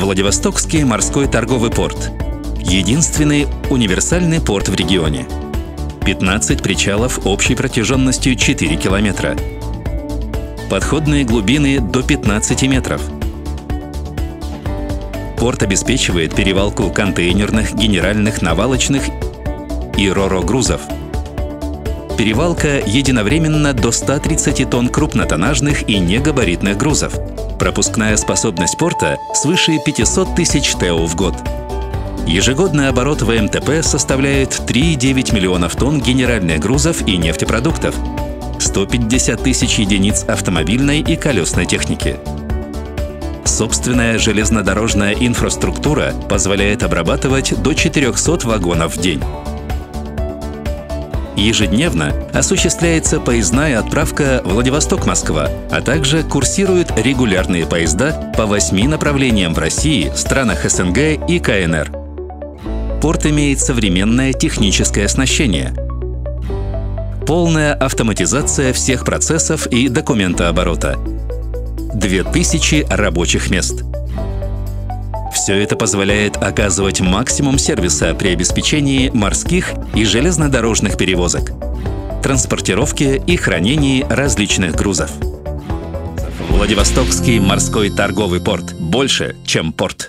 Владивостокский морской торговый порт. Единственный универсальный порт в регионе. 15 причалов общей протяженностью 4 километра. Подходные глубины до 15 метров. Порт обеспечивает перевалку контейнерных, генеральных, навалочных и ро-ро-грузов. Перевалка единовременно до 130 тонн крупнотоннажных и негабаритных грузов. Пропускная способность порта свыше 500 тысяч ТЭО в год. Ежегодный оборот ВМТП составляет 3,9 миллионов тонн генеральных грузов и нефтепродуктов, 150 тысяч единиц автомобильной и колесной техники. Собственная железнодорожная инфраструктура позволяет обрабатывать до 400 вагонов в день. Ежедневно осуществляется поездная отправка Владивосток-Москва, а также курсируют регулярные поезда по восьми направлениям в России, странах СНГ и КНР. Порт имеет современное техническое оснащение. Полная автоматизация всех процессов и документооборота. 2000 рабочих мест – все это позволяет оказывать максимум сервиса при обеспечении морских и железнодорожных перевозок, транспортировке и хранении различных грузов. Владивостокский морской торговый порт. Больше, чем порт.